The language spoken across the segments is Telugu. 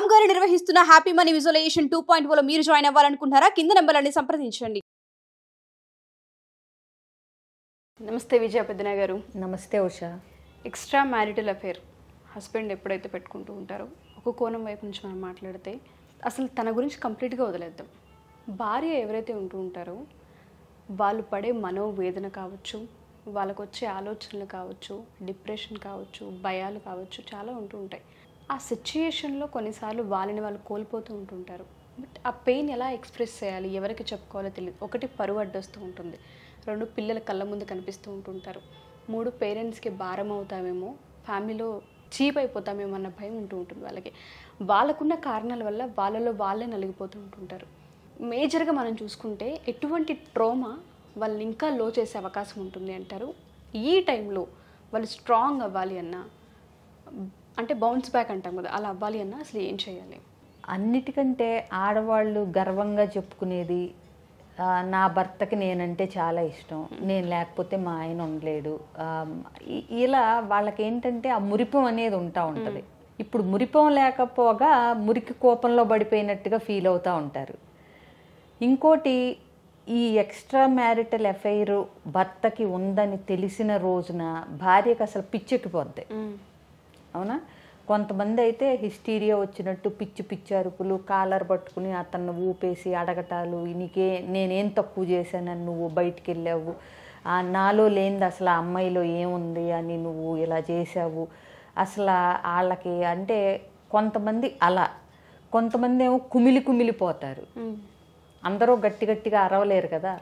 రామ్ గారు నిర్వహిస్తున్న హ్యాపీ మనీ విజువలైజేషన్ టూ పాయింట్లో మీరు జాయిన్ అవ్వాలనుకుంటున్నారా? కింద నెంబర్లని సంప్రదించండి. నమస్తే విజయ పెద్దన గారు. నమస్తే Usha. Extra marital affair husband ఎప్పుడైతే పెట్టుకుంటూ ఉంటారో ఒక కోణం వైపు నుంచి మనం మాట్లాడితే అసలు తన గురించి కంప్లీట్గా వదిలేద్దాం. భార్య ఎవరైతే ఉంటూ ఉంటారో వాళ్ళు పడే మనోవేదన కావచ్చు వాళ్ళకు వచ్చే ఆలోచనలు కావచ్చు డిప్రెషన్ కావచ్చు భయాలు కావచ్చు చాలా ఉంటూ ఉంటాయి. ఆ సిచ్యుయేషన్లో కొన్నిసార్లు వాళ్ళని వాళ్ళు కోల్పోతూ ఉంటుంటారు. బట్ ఆ పెయిన్ ఎలా ఎక్స్ప్రెస్ చేయాలి? ఎవరికి చెప్పుకోవాలో తెలియదు ఒకటి పరువు అడ్డొస్తూ ఉంటుంది. రెండు పిల్లల కళ్ళ ముందు కనిపిస్తూ ఉంటుంటారు. మూడు పేరెంట్స్కి భారం అవుతామేమో ఫ్యామిలీలో చీప్ అయిపోతామేమో అన్న భయం ఉంటూ ఉంటుంది వాళ్ళకి. వాళ్ళకున్న కారణాల వల్ల వాళ్ళలో వాళ్ళే నలిగిపోతూ ఉంటుంటారు. మేజర్గా మనం చూసుకుంటే ఎటువంటి ట్రోమా వాళ్ళని ఇంకా లో చేసే అవకాశం ఉంటుంది అంటారు. ఈ టైంలో వాళ్ళు స్ట్రాంగ్ అవ్వాలి అన్న అంటే బౌన్స్ బ్యాక్ అంటాం కదా అలా అవ్వాలి అన్నా అసలు ఏం చేయాలి? అన్నిటికంటే ఆడవాళ్ళు గర్వంగా చెప్పుకునేది నా భర్తకి నేనంటే చాలా ఇష్టం. నేను లేకపోతే మా ఆయన ఉండలేడు. ఇలా వాళ్ళకి ఏంటంటే ఆ మురిపం అనేది ఉంటా ఉంటుంది. ఇప్పుడు మురిపం లేకపోగా మురికి కోపంలో పడిపోయినట్టుగా ఫీల్ అవుతూ ఉంటారు. ఇంకోటి ఈ ఎక్స్ట్రా మ్యారిటల్ ఎఫైర్ భర్తకి ఉందని తెలిసిన రోజున భార్యకి అసలు పిచ్చెక్కిపోద్ది. అవునా? కొంతమంది అయితే హిస్టీరియా వచ్చినట్టు పిచ్చి పిచ్చి అరుపులు కాలర్ పట్టుకుని అతన్ని ఊపేసి అడగటాలు నీకే నేనేం తక్కువ చేశానని నువ్వు బయటికి వెళ్ళావు నాలో లేనిది అసలు ఆ అమ్మాయిలో ఏముంది అని నువ్వు ఇలా చేసావు అసలు వాళ్ళకి అంటే కొంతమంది అలా. కొంతమంది ఏమో కుమిలి కుమిలిపోతారు. అందరూ గట్టి గట్టిగా అరవలేరు కదా.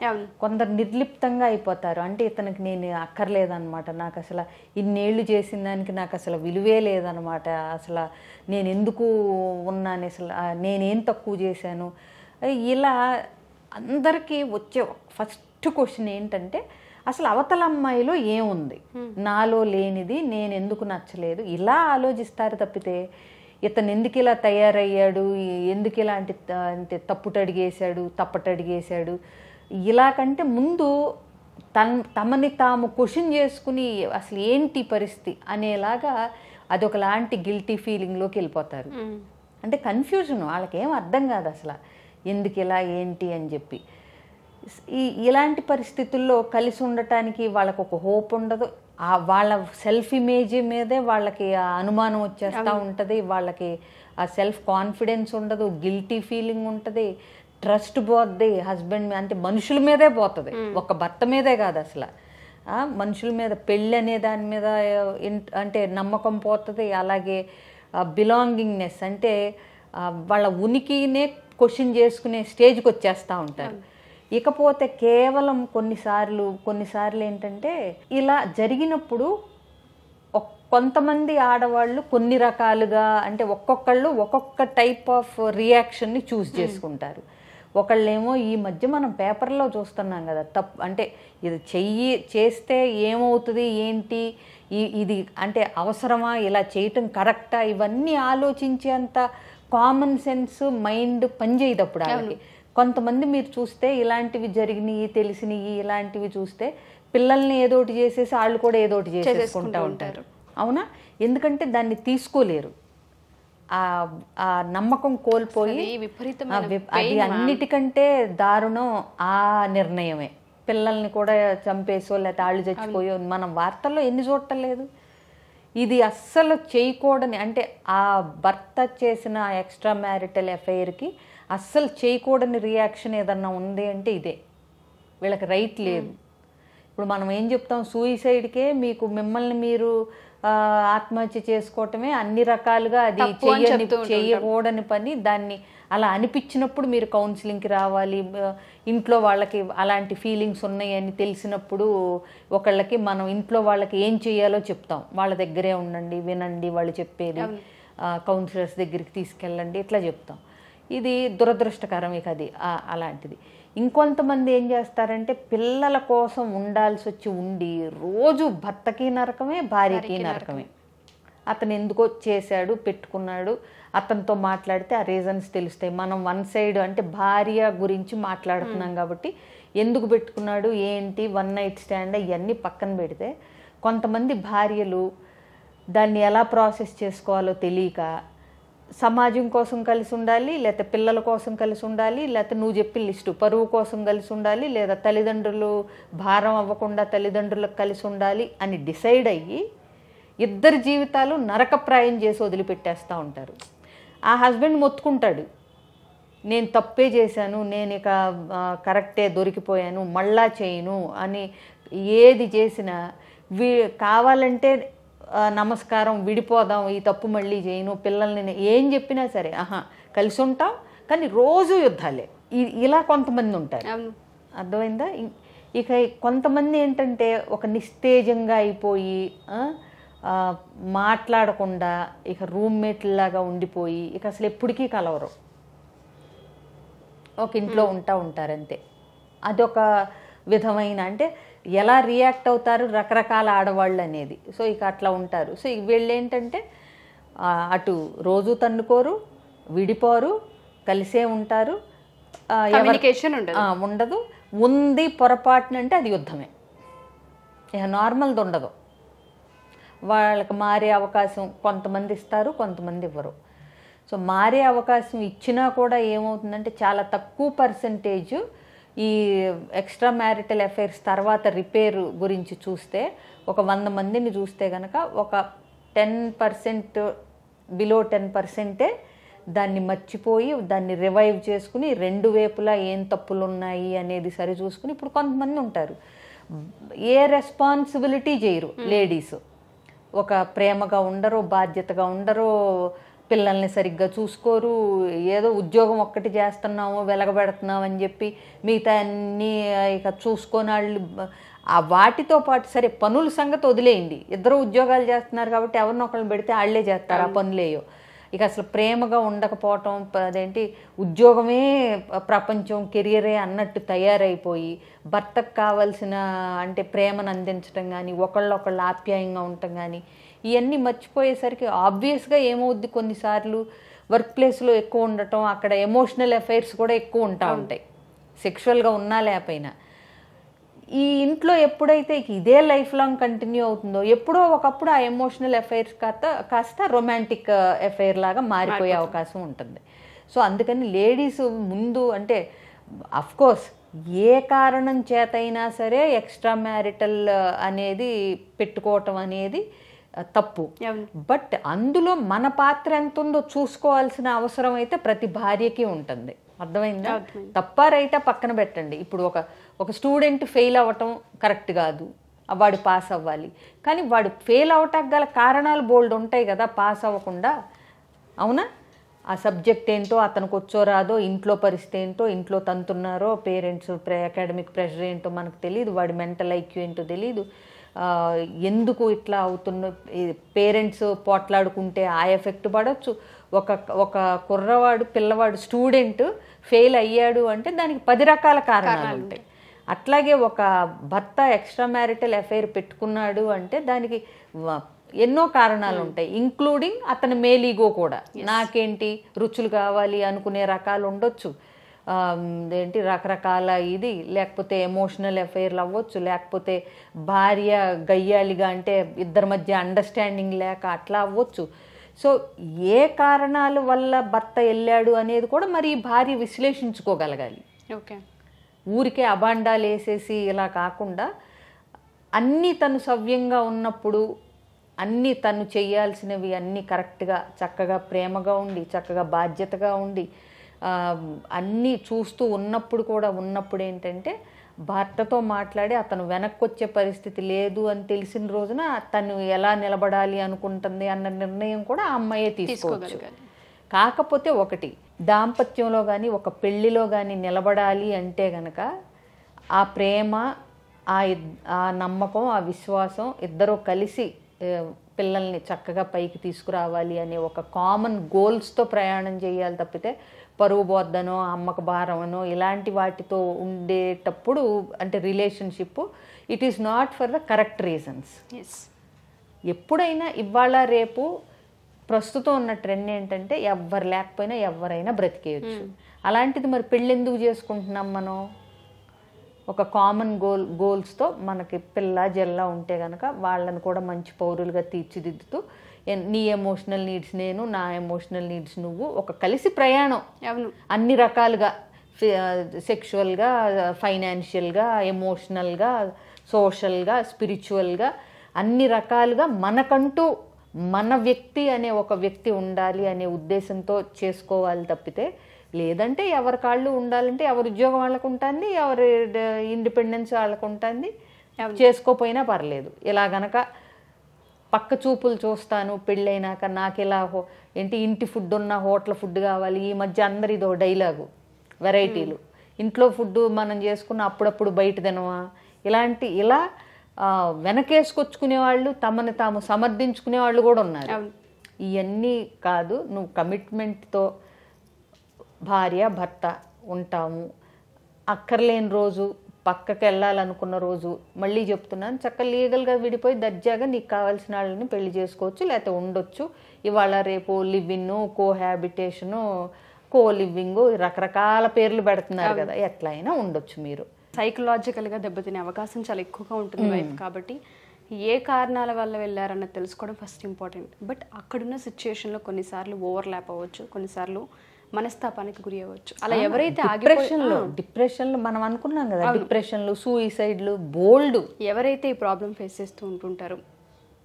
కొందరు నిర్లిప్తంగా అయిపోతారు. అంటే ఇతనికి నేను అక్కర్లేదన్నమాట. నాకు అసలు ఇన్నేళ్ళు చేసిన దానికి నాకు అసలు విలువే లేదనమాట అసలు నేను ఎందుకు ఉన్నాను? అసలు నేనేం తక్కువ చేశాను? ఇలా అందరికీ వచ్చే ఫస్ట్ క్వశ్చన్ ఏంటంటే అసలు అవతల అమ్మాయిలో ఏముంది? నాలో లేనిది నేను ఎందుకు నచ్చలేదు? ఇలా ఆలోచిస్తారు తప్పితే ఇతను ఎందుకు ఇలా తయారయ్యాడు? ఎందుకు ఇలాంటి అంటే తప్పుటడిగేశాడు తప్పటడిగేశాడు? ఇలా కంటే ముందు తన్ తమని తాము క్వశ్చన్ చేసుకుని అసలు ఏంటి పరిస్థితి అనేలాగా అదొకలాంటి గిల్టీ ఫీలింగ్లోకి వెళ్ళిపోతారు. అంటే కన్ఫ్యూజన్ వాళ్ళకి అర్థం కాదు అసలు. ఎందుకు ఇలా ఏంటి అని చెప్పి. ఈ ఇలాంటి పరిస్థితుల్లో కలిసి ఉండటానికి వాళ్ళకు ఒక హోప్ ఉండదు. ఆ వాళ్ళ సెల్ఫ్ ఇమేజ్ మీదే వాళ్ళకి అనుమానం వచ్చేస్తూ ఉంటుంది. వాళ్ళకి ఆ సెల్ఫ్ కాన్ఫిడెన్స్ ఉండదు గిల్టీ ఫీలింగ్ ఉంటుంది. ట్రస్ట్ పోద్ది హస్బెండ్ అంటే మనుషుల మీదే పోతుంది. ఒక భర్త మీదే కాదు అసలు. మనుషుల మీద పెళ్ళి అనే దాని మీద అంటే నమ్మకం పోతుంది. అలాగే బిలాంగింగ్నెస్ అంటే వాళ్ళ ఉనికినే క్వశ్చన్ చేసుకునే స్టేజ్కి వచ్చేస్తూ ఉంటారు. ఇకపోతే కేవలం కొన్నిసార్లు కొన్నిసార్లు ఏంటంటే ఇలా జరిగినప్పుడు కొంతమంది ఆడవాళ్ళు కొన్ని రకాలుగా అంటే ఒక్కొక్కళ్ళు ఒక్కొక్క టైప్ ఆఫ్ రియాక్షన్ని చూస్ చేసుకుంటారు. ఒకళ్ళేమో ఈ మధ్య మనం పేపర్లో చూస్తున్నాం కదా తప్పు అంటే ఇది చెయ్యి చేస్తే ఏమవుతుంది ఏంటి ఈ- ఇది అంటే అవసరమా ఇలా చేయటం కరెక్టా ఇవన్నీ ఆలోచించేంత కామన్ సెన్స్ మైండ్ పనిచేయదు అప్పుడు వాళ్ళకి కొంతమంది మీరు చూస్తే ఇలాంటివి జరిగినాయి తెలిసినవి ఇలాంటివి చూస్తే పిల్లల్ని ఏదోటి చేసేసి వాళ్ళు కూడా ఏదోటి చేసేసుకుంటూ ఉంటారు. అవునా? ఎందుకంటే దాన్ని తీసుకోలేరు. ఆ నమ్మకం కోల్పోయి అది అన్నిటికంటే దారుణం ఆ నిర్ణయమే. పిల్లల్ని కూడా చంపేసో లేకపోతే వాళ్ళు చచ్చిపోయో మనం వార్తల్లో ఎన్ని చూడటలేదు ఇది అస్సలు చేయకూడని అంటే ఆ భర్త చేసిన ఎక్స్ట్రా మ్యారిటల్ అఫైర్కి అస్సలు చేయకూడని రియాక్షన్ ఏదన్నా ఉంది అంటే ఇదే. వీళ్ళకి రైట్ లేదు. ఇప్పుడు మనం ఏం చెప్తాం? సూయిసైడ్కే మీకు మిమ్మల్ని మీరు ఆత్మహత్య చేసుకోవటమే అన్ని రకాలుగా అది చెయ్యని చెయ్యకూడని పని. దాన్ని అలా అనిపించినప్పుడు మీరు కౌన్సిలింగ్కి రావాలి. ఇంట్లో వాళ్ళకి అలాంటి ఫీలింగ్స్ ఉన్నాయని తెలిసినప్పుడు ఒకళ్ళకి మనం ఇంట్లో వాళ్ళకి ఏం చేయాలో చెప్తాం. వాళ్ళ దగ్గరే ఉండండి వినండి వాళ్ళు చెప్పేది. కౌన్సిలర్స్ దగ్గరికి తీసుకెళ్ళండి ఇట్లా చెప్తాం. ఇది దురదృష్టకరం ఇక అది అలాంటిది. ఇంకొంతమంది ఏం చేస్తారంటే పిల్లల కోసం ఉండాల్సి వచ్చి ఉండి రోజు భర్తకి నరకమే భార్యకి నరకమే. అతను ఎందుకో చేశాడు పెట్టుకున్నాడు అతనితో మాట్లాడితే ఆ రీజన్స్ తెలుస్తాయి. మనం వన్ సైడ్ అంటే భార్య గురించి మాట్లాడుతున్నాం కాబట్టి ఎందుకు పెట్టుకున్నాడు ఏంటి వన్ నైట్ స్టాండ్ ఇవన్నీ పక్కన పెడితే కొంతమంది భార్యలు దాన్ని ఎలా ప్రాసెస్ చేసుకోవాలో తెలియక సమాజం కోసం కలిసి ఉండాలి లేకపోతే పిల్లల కోసం కలిసి ఉండాలి లేకపోతే నువ్వు చెప్పిన లిస్టు పరువు కోసం కలిసి ఉండాలి లేదా తల్లిదండ్రులు భారం అవ్వకుండా తల్లిదండ్రులకు కలిసి ఉండాలి అని డిసైడ్ అయ్యి ఇద్దరి జీవితాలు నరకప్రాయం చేసి వదిలిపెట్టేస్తూ ఉంటారు. ఆ హస్బెండ్ మొత్తుకుంటాడు. నేను తప్పే చేశాను నేను ఇక కరెక్టే దొరికిపోయాను మళ్ళా చేయను అని ఏది చేసినా వీ కావాలంటే నమస్కారం విడిపోదాం ఈ తప్పు మళ్ళీ చేయను పిల్లల్ని ఏం చెప్పినా సరే ఆహా కలిసి ఉంటాం కానీ రోజు యుద్ధాలే. ఇలా కొంతమంది ఉంటారు. అర్థమైందా? ఇక కొంతమంది ఏంటంటే ఒక నిస్తేజంగా అయిపోయి మాట్లాడకుండా ఇక రూమ్మేట్లాగా ఉండిపోయి ఇక అసలు ఎప్పటికీ కలవరు. ఒక ఇంట్లో ఉంటా ఉంటారంతే. అదొక విధమైన అంటే ఎలా రియాక్ట్ అవుతారు రకరకాల ఆడవాళ్ళు అనేది. సో ఇక అట్లా ఉంటారు. సో ఇక వీళ్ళు ఏంటంటే అటు రోజు తన్నుకోరు విడిపోరు కలిసే ఉంటారు. కమ్యూనికేషన్ ఉండదు. ఉండదు. ఉంది పొరపాటున అంటే అది యుద్ధమే. ఇక నార్మల్ది ఉండదు. వాళ్ళకి మారే అవకాశం కొంతమంది ఇస్తారు కొంతమంది ఇవ్వరు. సో మారే అవకాశం ఇచ్చినా కూడా ఏమవుతుందంటే చాలా తక్కువ పర్సంటేజ్ ఈ ఎక్స్ట్రా మ్యారిటల్ అఫైర్స్ తర్వాత రిపేర్ గురించి చూస్తే ఒక వంద మందిని చూస్తే కనుక ఒక టెన్ పర్సెంట్ బిలో టెన్ పర్సెంటే దాన్ని మర్చిపోయి దాన్ని రివైవ్ చేసుకుని రెండు వైపులా ఏం తప్పులు ఉన్నాయి అనేది సరి చూసుకుని ఇప్పుడు కొంతమంది ఉంటారు. ఏ రెస్పాన్సిబిలిటీ చేయరు లేడీస్ ఒక ప్రేమగా ఉండరు బాధ్యతగా ఉండరు పిల్లల్ని సరిగ్గా చూసుకోరు. ఏదో ఉద్యోగం ఒక్కటి చేస్తున్నాము వెలగబెడుతున్నాం అని చెప్పి మిగతా అన్నీ ఇక చూసుకొని వాళ్ళు ఆ వాటితో పాటు సరే పనుల సంగతి వదిలేయండి. ఇద్దరు ఉద్యోగాలు చేస్తున్నారు కాబట్టి ఎవరినో ఒకరిని పెడితే వాళ్ళే చేస్తారు ఆ పనులేయో ఇక అసలు ప్రేమగా ఉండకపోవటం అదేంటి ఉద్యోగమే ప్రపంచం కెరియరే అన్నట్టు తయారైపోయి భర్తకు కావాల్సిన అంటే ప్రేమను అందించడం కానీ ఒకళ్ళొకళ్ళు ఆప్యాయంగా ఉండటం కానీ ఇవన్నీ మర్చిపోయేసరికి ఆబ్వియస్గా ఏమవుద్ది కొన్నిసార్లు? వర్క్ ప్లేస్లో ఎక్కువ ఉండటం అక్కడ ఎమోషనల్ అఫైర్స్ కూడా ఎక్కువ ఉంటా ఉంటాయి. సెక్షువల్గా ఉన్నా లేకపోయినా. ఈ ఇంట్లో ఎప్పుడైతే ఇదే లైఫ్ లాంగ్ కంటిన్యూ అవుతుందో ఎప్పుడో ఒకప్పుడు ఆ ఎమోషనల్ అఫైర్స్ కాస్త కాస్త రొమాంటిక్ అఫైర్ లాగా మారిపోయే అవకాశం ఉంటుంది. సో అందుకని లేడీస్ ముందు అంటే అఫ్ కోర్స్ ఏ కారణం చేతైనా సరే ఎక్స్ట్రా మ్యారిటల్ అనేది పెట్టుకోవటం అనేది తప్పు. బట్ అందులో మన పాత్ర ఎంత ఉందో చూసుకోవాల్సిన అవసరం అయితే ప్రతి భార్యకి ఉంటుంది. అర్థమైందా. తప్ప రైటా పక్కన పెట్టండి. ఇప్పుడు ఒక ఒక స్టూడెంట్ ఫెయిల్ అవ్వటం కరెక్ట్ కాదు. వాడు పాస్ అవ్వాలి. కానీ వాడు ఫెయిల్ అవటానికి గల కారణాలు బోల్డ్ ఉంటాయి కదా పాస్ అవ్వకుండా. అవునా? ఆ సబ్జెక్ట్ ఏంటో అతనికి వచ్చో రాదో ఇంట్లో పరిస్థితి ఏంటో ఇంట్లో తంతున్నారో పేరెంట్స్ అకాడమిక్ ప్రెషర్ ఏంటో మనకు తెలియదు వాడి మెంటల్ ఐక్యూ ఏంటో తెలియదు ఎందుకు ఇట్లా అవుతున్న పేరెంట్స్ పోట్లాడుకుంటే ఆ ఎఫెక్ట్ పడవచ్చు ఒక ఒక కుర్రవాడు పిల్లవాడు స్టూడెంట్ ఫెయిల్ అయ్యాడు అంటే దానికి పది రకాల కారణాలు ఉంటాయి. అట్లాగే ఒక భర్త ఎక్స్ట్రా మ్యారిటల్ అఫైర్ పెట్టుకున్నాడు అంటే దానికి ఎన్నో కారణాలు ఉంటాయి. ఇంక్లూడింగ్ అతని మేలీగో కూడా. నాకేంటి రుచులు కావాలి అనుకునే రకాలు ఉండొచ్చు. ఏంటి రకరకాల ఇది లేకపోతే ఎమోషనల్ అఫైర్లు అవ్వచ్చు లేకపోతే భార్య గయ్యాలిగా అంటే ఇద్దరి మధ్య అండర్స్టాండింగ్ లేక అట్లా అవ్వచ్చు. సో ఏ కారణాల వల్ల భర్త వెళ్ళాడు అనేది కూడా మరి భార్య విశ్లేషించుకోగలగాలి. ఓకే. ఊరికే అబాండాలు వేసేసి ఇలా కాకుండా అన్నీ తను సవ్యంగా ఉన్నప్పుడు అన్నీ తను చేయాల్సినవి అన్నీ కరెక్ట్గా చక్కగా ప్రేమగా ఉండి చక్కగా బాధ్యతగా ఉండి అన్నీ చూస్తూ ఉన్నప్పుడు కూడా ఉన్నప్పుడు ఏంటంటే భర్తతో మాట్లాడి అతను వెనక్కి వచ్చే పరిస్థితి లేదు అని తెలిసిన రోజున తను ఎలా నిలబడాలి అనుకుంటుంది అన్న నిర్ణయం కూడా ఆ అమ్మాయే తీసుకోవచ్చు. కాకపోతే ఒకటి దాంపత్యంలో కానీ ఒక పెళ్ళిలో కానీ నిలబడాలి అంటే గనక ఆ ప్రేమ ఆ ఆ నమ్మకం ఆ విశ్వాసం ఇద్దరూ కలిసి పిల్లల్ని చక్కగా పైకి తీసుకురావాలి అనే ఒక కామన్ గోల్స్తో ప్రయాణం చేయాలి తప్పితే పరువు బోద్దనో అమ్మక భారమనో ఇలాంటి వాటితో ఉండేటప్పుడు అంటే relationship it is not for the correct reasons ఎప్పుడైనా ఇవాళ రేపు ప్రస్తుతం ఉన్న ట్రెండ్ ఏంటంటే ఎవ్వరు లేకపోయినా ఎవరైనా బ్రతికేయచ్చు. అలాంటిది మరి పెళ్ళి ఎందుకు చేసుకుంటున్నాం మనం? ఒక కామన్ గోల్ గోల్స్తో మనకి పిల్ల జల్ల ఉంటే కనుక వాళ్ళని కూడా మంచి పౌరులుగా తీర్చిదిద్దుతూ నీ ఎమోషనల్ నీడ్స్ నేను నా ఎమోషనల్ నీడ్స్ నువ్వు ఒక కలిసి ప్రయాణం. అవును. అన్ని రకాలుగా సెక్షువల్గా ఫైనాన్షియల్గా ఎమోషనల్గా సోషల్గా స్పిరిచువల్గా అన్ని రకాలుగా మనకంటూ మన వ్యక్తి అనే ఒక వ్యక్తి ఉండాలి అనే ఉద్దేశంతో చేసుకోవాలి తప్పితే లేదంటే ఎవరి కాళ్ళు ఉండాలంటే ఎవరి ఉద్యోగం వాళ్ళకు ఉంటుంది ఎవరి ఇండిపెండెన్స్ వాళ్ళకు ఉంటుంది. చేసుకోపోయినా పర్లేదు. ఇలా గనక పక్క చూపులు చూస్తాను పెళ్ళైనాక నాకు ఇలా హో ఏంటి? ఇంటి ఫుడ్ ఉన్న హోటల్ ఫుడ్ కావాలి. ఈ మధ్య అందరి ఇదో డైలాగు. వెరైటీలు. ఇంట్లో ఫుడ్ మనం చేసుకున్న అప్పుడప్పుడు బయట తినవా? ఇలాంటి ఇలా వెనకేసుకొచ్చుకునే వాళ్ళు తమని తాము సమర్థించుకునే వాళ్ళు కూడా ఉన్నారు. ఇవన్నీ కాదు నువ్వు కమిట్మెంట్తో భార్య భర్త ఉంటాము. అక్కర్లేని రోజు పక్కకి వెళ్ళాలనుకున్న రోజు మళ్ళీ చెప్తున్నాను. చక్క లీగల్గా విడిపోయి దర్జాగా నీకు కావాల్సిన వాళ్ళని పెళ్ళి చేసుకోవచ్చు లేకపోతే ఉండొచ్చు. ఇవాళ రేపు లివిన్ కోహాబిటేషను కో లివింగ్ రకరకాల పేర్లు పెడుతున్నారు కదా ఎట్లా అయినా ఉండొచ్చు మీరు. సైకలాజికల్గా దెబ్బతినే అవకాశం చాలా ఎక్కువగా ఉంటుంది వైఫ్ కాబట్టి. ఏ కారణాల వల్ల వెళ్ళారన్నది తెలుసుకోవడం ఫస్ట్ ఇంపార్టెంట్. బట్ అక్కడున్న సిచ్యుయేషన్లో కొన్నిసార్లు ఓవర్లాప్ అవ్వచ్చు కొన్నిసార్లు మనస్తాపానికి గురి అవ్వచ్చు. అలా ఎవరైతే డిప్రెషన్లో డిప్రెషన్లో మనం అనుకున్నాం కదా డిప్రెషన్లు సూయిసైడ్లు బోల్డ్. ఎవరైతే ఈ ప్రాబ్లం ఫేస్ చేస్తూ ఉంటుంటారో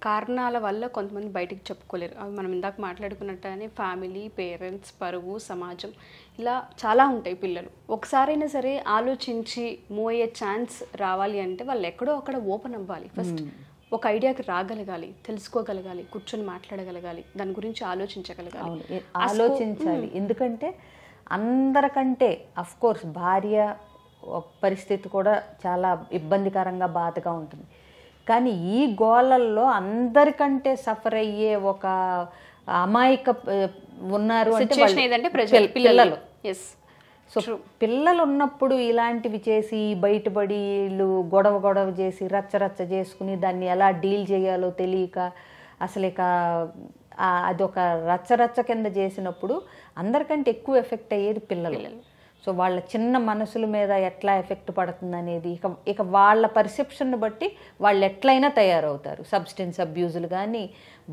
కారణాల వల్ల కొంతమంది బయటికి చెప్పుకోలేరు. అవి మనం ఇందాక మాట్లాడుకున్నట్టుగానే ఫ్యామిలీ పేరెంట్స్ పరువు సమాజం ఇలా చాలా ఉంటాయి పిల్లలు. ఒకసారైనా సరే ఆలోచించి మూవ్ అయ్యే ఛాన్స్ రావాలి అంటే వాళ్ళు ఎక్కడో అక్కడ ఓపెన్ అవ్వాలి. ఫస్ట్ ఒక ఐడియాకి రాగలగాలి తెలుసుకోగలగాలి కూర్చొని మాట్లాడగలగాలి దాని గురించి ఆలోచించగలగాలి. ఆలోచించాలి. ఎందుకంటే అందరికంటే అఫ్ కోర్స్ భార్య పరిస్థితి కూడా చాలా ఇబ్బందికరంగా బాధగా ఉంటుంది. కానీ ఈ గోళల్లో అందరికంటే సఫర్ అయ్యే ఒక అమాయక ఉన్నారు అంటే పిల్లలు. ఎస్ సో పిల్లలు ఉన్నప్పుడు ఇలాంటివి చేసి బయటపడి వీళ్ళు గొడవ గొడవ చేసి రచ్చ రచ్చ చేసుకుని దాన్ని ఎలా డీల్ చేయాలో తెలియక అసలు ఇక అదొక రచ్చ రచ్చ కింద చేసినప్పుడు అందరికంటే ఎక్కువ ఎఫెక్ట్ అయ్యేది పిల్లలు. సో వాళ్ళ చిన్న మనసుల మీద ఎట్లా ఎఫెక్ట్ పడుతుంది అనేది ఇక ఇక వాళ్ళ పర్సెప్షన్ బట్టి వాళ్ళు ఎట్లయినా తయారవుతారు. సబ్స్టెన్స్ అబ్యూజులు కానీ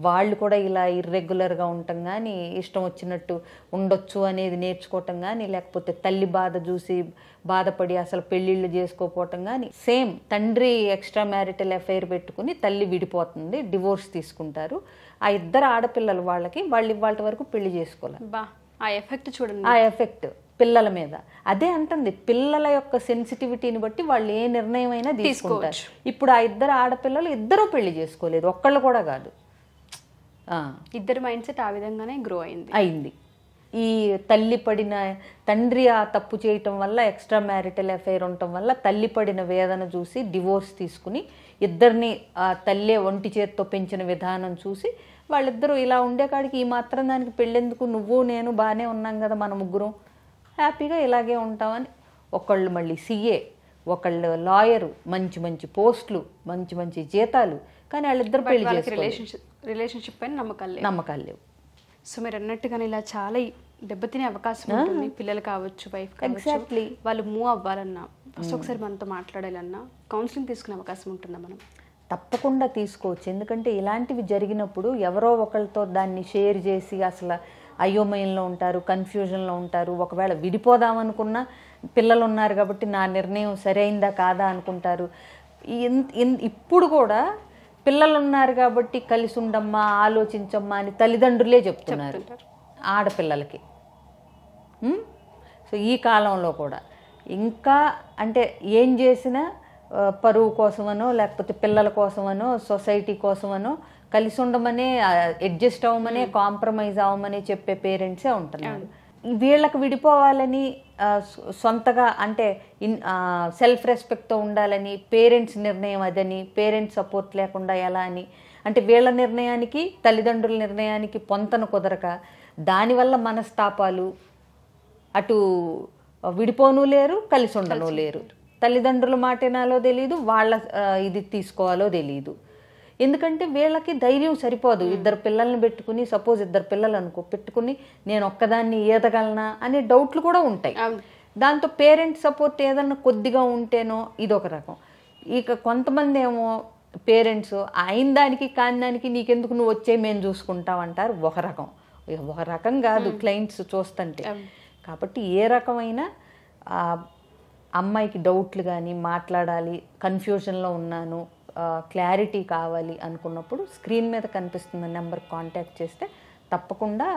వాళ్ళు కూడా ఇలా ఇర్రెగ్యులర్గా ఉండటం కానీ ఇష్టం వచ్చినట్టు ఉండొచ్చు అనేది నేర్చుకోవటం కానీ లేకపోతే తల్లి బాధ చూసి బాధపడి అసలు పెళ్ళిళ్ళు చేసుకోపోవటం కానీ సేమ్ తండ్రి ఎక్స్ట్రా మ్యారిటల్ అఫైర్ పెట్టుకుని తల్లి విడిపోతుంది డివోర్స్ తీసుకుంటారు. ఆ ఇద్దరు ఆడపిల్లలు వాళ్ళకి వాళ్ళు ఇవాళ వరకు పెళ్ళి చేసుకోవాలి బా ఆ ఎఫెక్ట్ చూడండి. ఆ ఎఫెక్ట్. పిల్లల మీద. అదే అంటుంది పిల్లల యొక్క సెన్సిటివిటీని బట్టి వాళ్ళు ఏ నిర్ణయం అయినా తీసుకుంటారు ఇప్పుడు ఆ ఇద్దరు ఆడపిల్లలు ఇద్దరూ పెళ్ళి చేసుకోలేదు ఒక్కళ్ళు కూడా కాదు. ఇద్దరి మైండ్ సెట్ ఆ విధంగానే గ్రో అయింది. అయింది. ఈ తల్లి పడిన తండ్రి ఆ తప్పు చేయటం వల్ల ఎక్స్ట్రా మ్యారిటల్ అఫైర్ ఉండటం వల్ల తల్లి పడిన వేదన చూసి డివోర్స్ తీసుకుని ఇద్దరిని ఆ తల్లే ఒంటి చేత్తో పెంచిన విధానం చూసి వాళ్ళిద్దరూ ఇలా ఉండే కాడికి ఈ మాత్రం దానికి పెళ్ళెందుకు? నువ్వు నేను బాగానే ఉన్నాం కదా మన ముగ్గురం. హ్యాపీగా ఇలాగే ఉంటామని ఒకళ్ళు మళ్ళీ సీఏ ఒకళ్ళు లాయరు మంచి మంచి పోస్టులు మంచి మంచి జీతాలు కానీ వాళ్ళిద్దరు పెళ్ళి రిలేషన్షిప్ రిలేషన్షిప్ పైన నమ్మకాలు లేవు నమ్మకాలు లేవు. సో మీరు అన్నట్టుగానే ఇలా చాలా దెబ్బతినే అవకాశం ఉంటుంది. పిల్లలు కావచ్చు వైఫ్ Exactly. వాళ్ళు మూవ్ అవ్వాలన్నా ఫస్ట్ ఒకసారి మనతో మాట్లాడాలన్నా కౌన్సిలింగ్ తీసుకునే అవకాశం ఉంటుందా మనం? తప్పకుండా తీసుకోవచ్చు. ఎందుకంటే ఇలాంటివి జరిగినప్పుడు ఎవరో ఒకరితో దాన్ని షేర్ చేసి అసలు అయోమయంలో ఉంటారు కన్ఫ్యూజన్లో ఉంటారు. ఒకవేళ విడిపోదామనుకున్నా పిల్లలు ఉన్నారు కాబట్టి నా నిర్ణయం సరైందా కాదా అనుకుంటారు. ఇప్పుడు కూడా పిల్లలు ఉన్నారు కాబట్టి కలిసి ఉండమ్మా ఆలోచించమ్మా అని తల్లిదండ్రులే చెప్తున్నారు. ఆడపిల్లలకి? సో ఈ కాలంలో కూడా. ఇంకా అంటే ఏం చేసినా పరువు కోసమనో లేకపోతే పిల్లల కోసమనో సొసైటీ కోసమనో కలిసి ఉండమనే అడ్జస్ట్ అవ్వమనే కాంప్రమైజ్ అవ్వమని చెప్పే పేరెంట్సే ఉంటున్నారు. వీళ్ళకి విడిపోవాలని సొంతగా అంటే ఇన్ సెల్ఫ్ రెస్పెక్ట్తో ఉండాలని పేరెంట్స్ నిర్ణయం అదని పేరెంట్స్ సపోర్ట్ లేకుండా ఎలా అని అంటే వీళ్ళ నిర్ణయానికి తల్లిదండ్రుల నిర్ణయానికి పొంతన కుదరక దానివల్ల మనస్తాపాలు అటు విడిపోను లేరు కలిసి ఉండను లేరు. తల్లిదండ్రుల మాట వినాలో తెలియదు వాళ్ళ ఇది తీసుకోవాలో తెలియదు ఎందుకంటే వీళ్ళకి ధైర్యం సరిపోదు. ఇద్దరు పిల్లల్ని పెట్టుకుని సపోజ్ ఇద్దరు పిల్లలు అనుకో పెట్టుకుని నేను ఒక్కదాన్ని ఈదగలనా అనే డౌట్లు కూడా ఉంటాయి. దాంతో పేరెంట్ సపోర్ట్ ఏదన్నా కొద్దిగా ఉంటేనో ఇదొక రకం. ఇక కొంతమంది ఏమో పేరెంట్స్ అయిన దానికి కాని దానికి నీకెందుకు నువ్వు వచ్చే మేము చూసుకుంటాం అంటారు. ఒక రకం. ఒక రకం కాదు క్లయింట్స్ చూస్తుంటే. కాబట్టి ఏ రకమైన ఆ, అమ్మాయికి డౌట్లు కానీ మాట్లాడాలి కన్ఫ్యూజన్లో ఉన్నాను క్లారిటీ కావాలి అనుకున్నప్పుడు స్క్రీన్ మీద కనిపిస్తున్న నెంబర్ కాంటాక్ట్ చేస్తే తప్పకుండా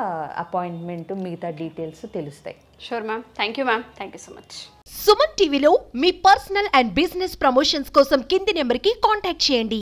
అపాయింట్మెంట్ మిగతా డీటెయిల్స్ తెలుస్తాయి. Sure ma'am thank you ma'am thank you so much Suman టీవీలో మీ పర్సనల్ అండ్ బిజినెస్ ప్రమోషన్స్ కోసం కింది నెంబర్కి కాంటాక్ట్ చేయండి.